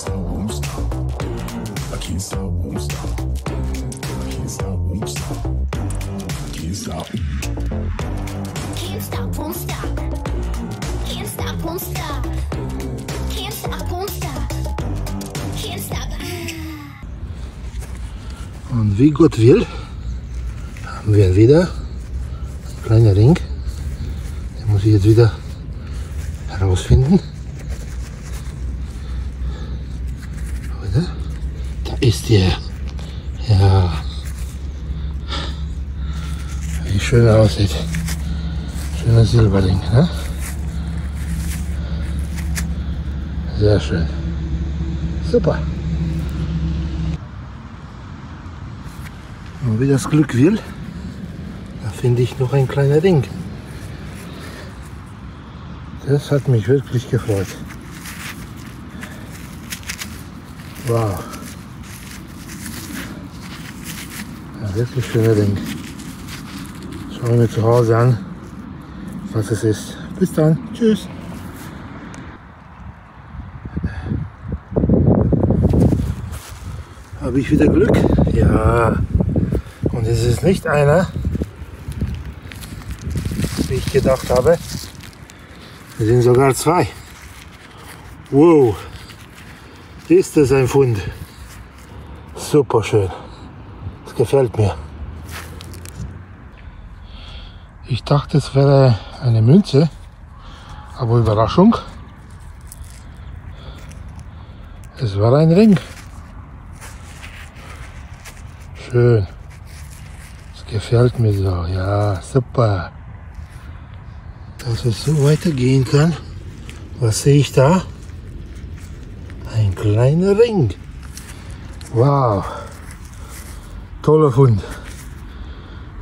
stop, won't stop. I can't stop, won't stop. I can't stop, won't stop. Can't stop. Can't stop, won't stop. Can't stop, won't stop. Can't stop, won't stop. Can't stop. Und wie Gott will, haben wir wieder einen kleinen Ring. Den muss ich jetzt wieder herausfinden. Oder? Da ist er. Ja. Wie schön er aussieht. Schöner Silberring. Ne? Sehr schön. Super. Und wie das Glück will, da finde ich noch ein kleiner Ring. Das hat mich wirklich gefreut. Wow. Ein wirklich schöner Ring. Schauen wir zu Hause an, was es ist. Bis dann. Tschüss. Habe ich wieder Glück? Ja. Und es ist nicht einer, wie ich gedacht habe. Es sind sogar zwei. Wow. Ist das ein Fund? Super schön. Gefällt mir. Ich dachte, es wäre eine Münze, aber Überraschung. Es war ein Ring. Schön. Das gefällt mir so. Ja, super. Dass es so weitergehen kann. Was sehe ich da? Ein kleiner Ring. Wow. Toller Fund.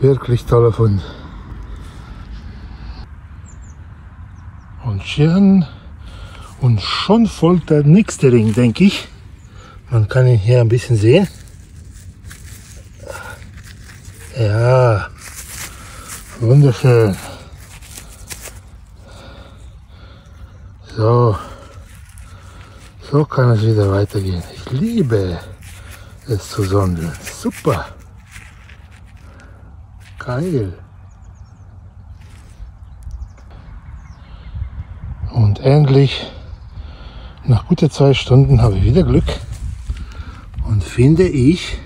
Wirklich toller Fund. Und schon, und schon folgt der nächste Ring, denke ich. Man kann ihn hier ein bisschen sehen. Ja, wunderschön. So, so kann es wieder weitergehen. Ich liebe es zu sondeln. Super. Geil. Und endlich, nach gute zwei Stunden, habe ich wieder Glück und finde ich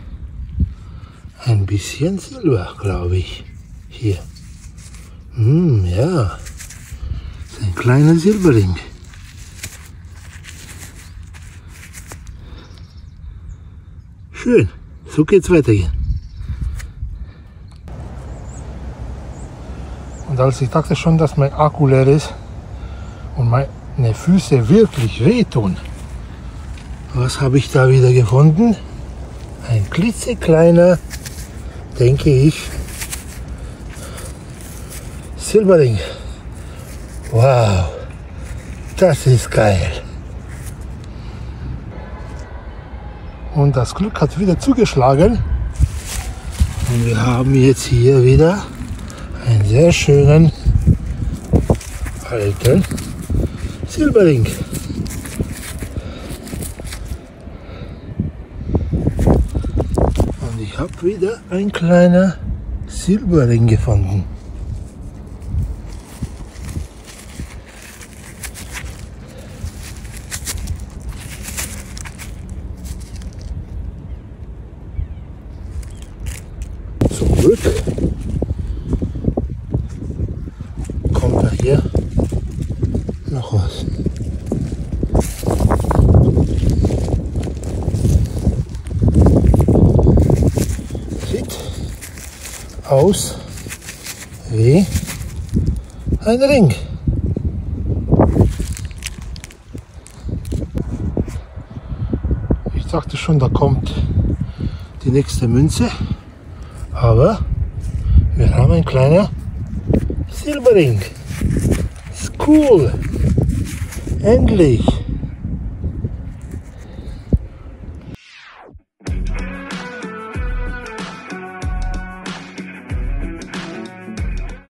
ein bisschen Silber, glaube ich. Hier. Hm, ja. Ein kleiner Silberring. Schön. So geht's weitergehen. Und als ich dachte schon, dass mein Akku leer ist und meine Füße wirklich wehtun, was habe ich da wieder gefunden? Ein klitzekleiner denke ich, Silberring. Wow, das ist geil. Und das Glück hat wieder zugeschlagen. Und wir haben jetzt hier wieder einen sehr schönen alten Silberring. Und ich habe wieder ein kleiner Silberring gefunden. Glück kommt da hier noch was. Sieht aus wie ein Ring. Ich dachte schon, da kommt die nächste Münze, aber wir haben ein kleiner Silberring. Ist cool. Endlich.